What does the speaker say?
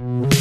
you.